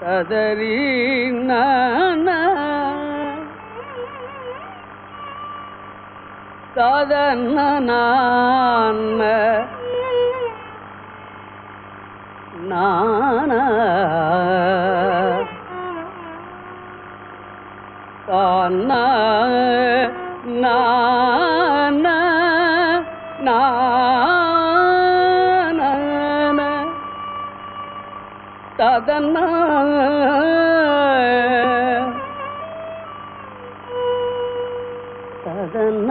சதரி சதன்ன நான தான ததன்ன ததன்ன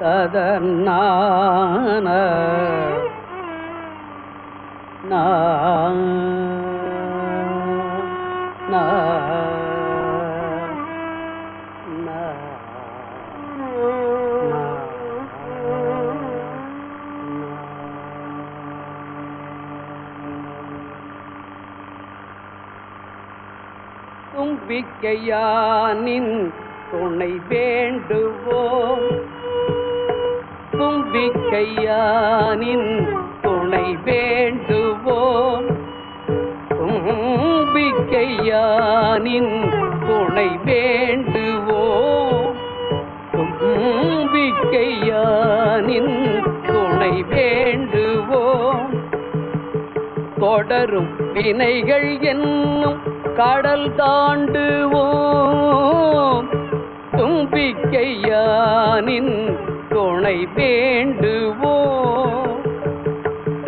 ததன்னான நா. தும்பிக்கையானின் துணை வேண்டுவோம். தும்பிக்கையானின் துணை வேண்டுவோம். தும்பிக்கையானின் துணை வேண்டுவோம். தும்பிக்கையானின் துணை வேண்டுவோம். தொடரும் வினைகள் என்னும் கடல் தாண்டுவோம். தும்பிக்கையானின் துணை வேண்டுவோம்.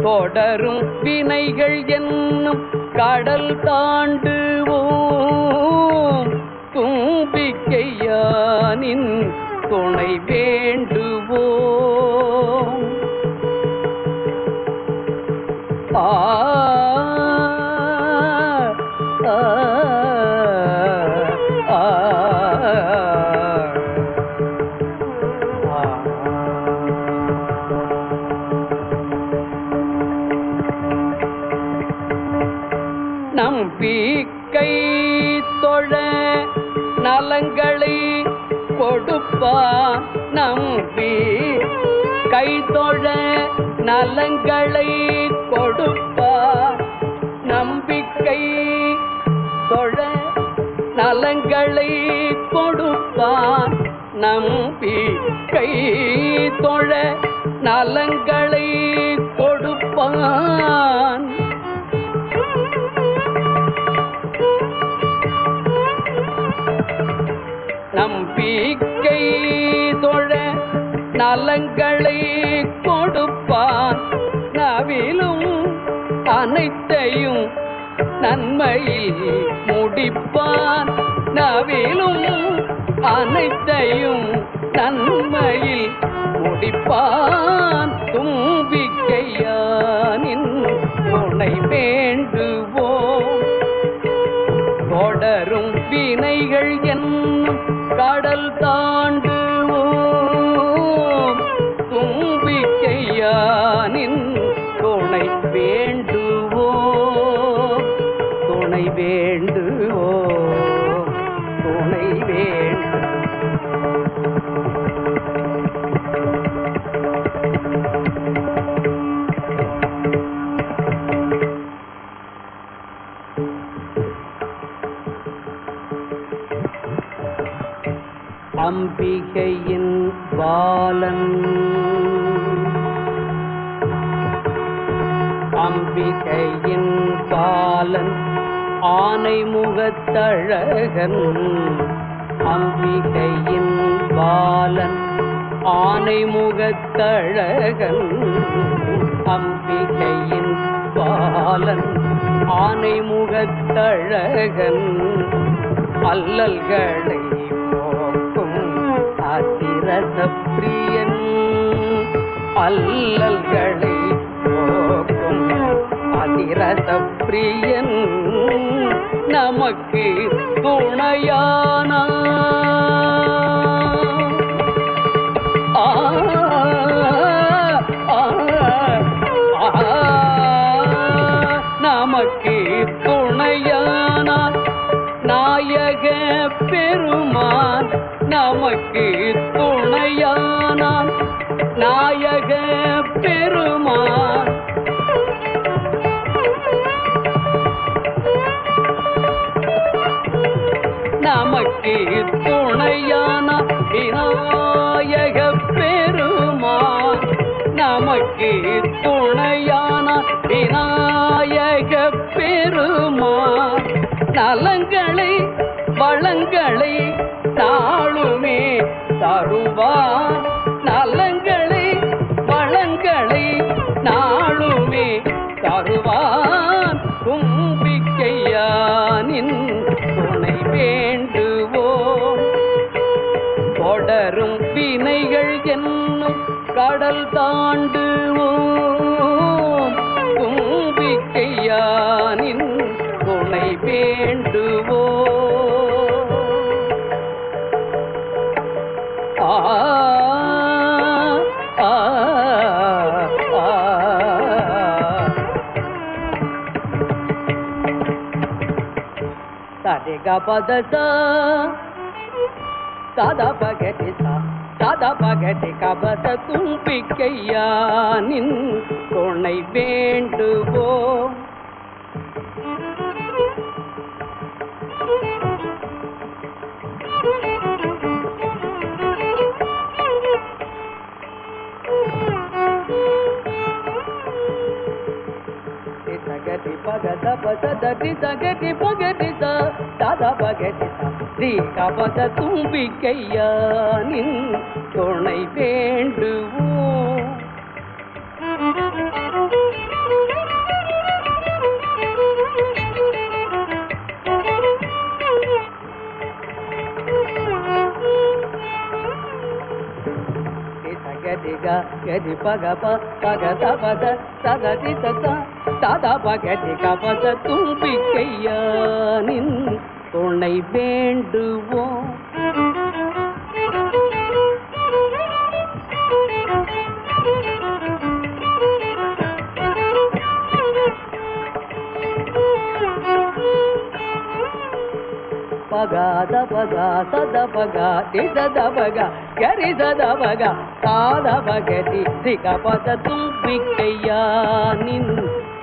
தொடரும் வினைகள் என்னும் கடல் தாண்டுவோம். கை தொழ நலங்களை கொடுப்பான் நம்பிக்கை தொழ நலங்களை கொடுப்பான் நம்பிக்கை தொழ நலங்களை கொடுப்பான். நம்பிக்கை நலங்களை கொடுப்பான். நவிலும் அனைத்தையும் நன்மையில் முடிப்பான். நவிலும் அனைத்தையும் நன்மையில் முடிப்பான். தும்பிக்கையானின் துணை வேண்டுவோம். தொடரும் வினைகள் என்னும் கடல் தாண்டு அம்பிகையின் பாலன். அம்பிகையின் பாலன் ஆனை முகத்தழகன். அம்பிகையின் பாலன் ஆனை முகத்தழகன். அம்பிகையின் பாலன் ஆனை முகத்தழகன். அல்லல்களை அல்லல்களை போக்கும் அதிரச பிரியன் நமக்கு துணையானா நமக்கு துணையான விநாயக பெருமான். நமக்கு துணையான விநாயக பெருமான். நலங்களை வளங்களை தாழுமே தருவான் நின் துணை வேண்டுவோம். தொடரும் வினைகள் என்னும் கடல் தாண்டுவோம். கும்பிக்கையானின் துணை வேண்டுவோம். रे गा पद सा தாதா பகடி சா தாதா பகடி கபத தும்பிக்கையானின் துணை வேண்டுவோ பகத பசதி பகதி ತದ ಬಗೆದಿತ ಶ್ರೀ ಕಪದ ತುಂಬಿಕೆಯ ನಿನ್ துணை வேண்டுவோம் గది పగ పగ తపద సగతి తా தாதா பகதி கபத தும்பிக்கையா நின் துணை வேண்டுவோம். பகாத பகா சத பகா திசத பகா கரி பகா காத பகதி சிகபத தும்பிக்கையா நின்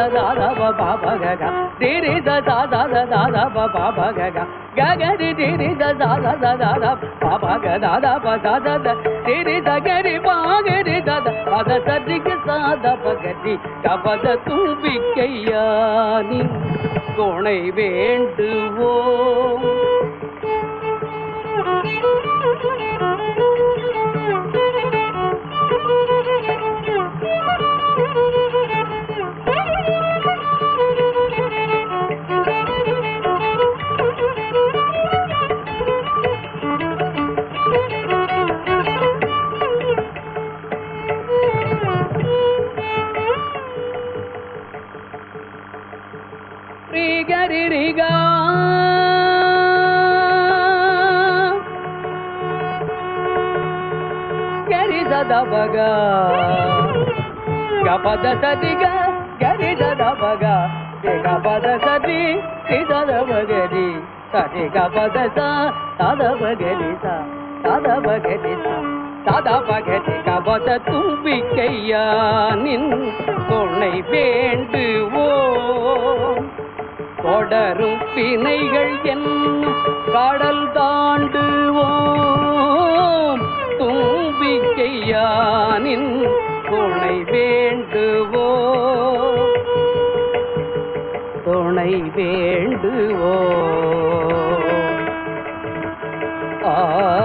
da da da ba ba ba ga ga di di da da da da da da ba ba ba ga ga ga ga di di di da da da da da da ba ba ga da da ba da da da di di da ga di ba ga di da da ba da sa di ga sa da ba ga di ga ba da tu bi கையானின் துணை வேண்டுவோம் ಗರಿ ಸದ ಬಗ ಗಪದ ಸದಿಗ ಗರಿ ಸದ ಬಗ ಗಪದ ಸದಿ ಸಿದದ ಬಗರಿ ಸದಿ ಗಪದ ಸ ಸದ ಬಗರಿ ಸ ಸದ ಬಗರಿ ಸ சத பகதி கபத தும்பிக்கையா நின் துணை வேண்டுவோம் தொடரும் பிணைகள் என்னும் கடல் அடியானின் துணை வேண்டுவோ? துணை வேண்டுவோ? ஆ